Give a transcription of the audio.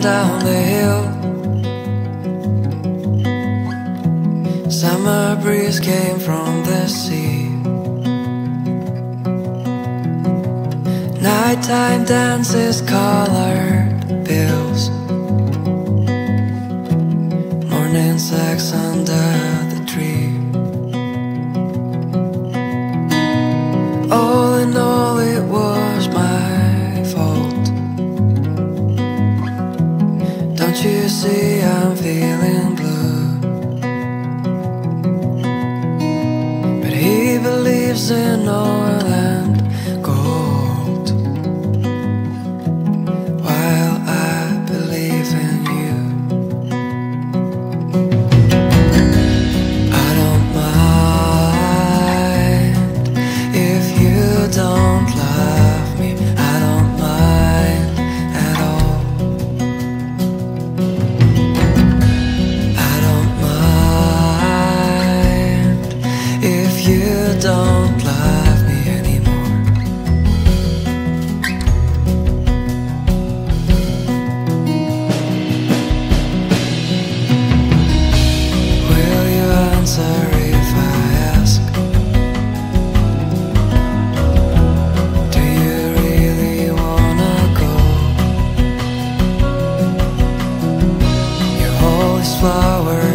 and down the hill. Summer breeze came from the sea. Nighttime dances colored bills. Morning sex under. Don't you see I'm feeling blue? But he believes in all don't love me anymore. Will you answer if I ask? Do you really wanna go? Your holy flower.